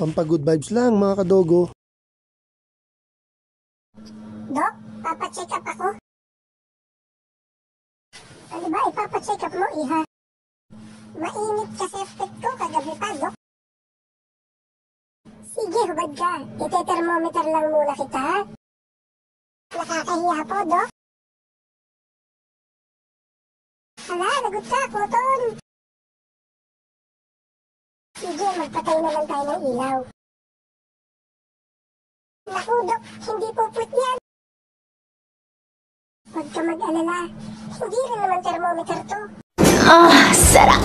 Pampagood vibes lang mga kadogo. Dok, papacheck up ako. Ano ba, ipapacheck up mo, iha? Mainit kasi effect ko kagabi pa, Dok. Sige, hubad ka. Ite-thermometer lang muna kita, ha? Nakakahiya po, Dok. Hala, lagot ka, Kuton. Sige, magpatay na lang tayo ng ilaw. Naku, Dok, hindi po put yan. Huwag ka mag-alala. Hindi rin naman thermometer to. Ah, sarap!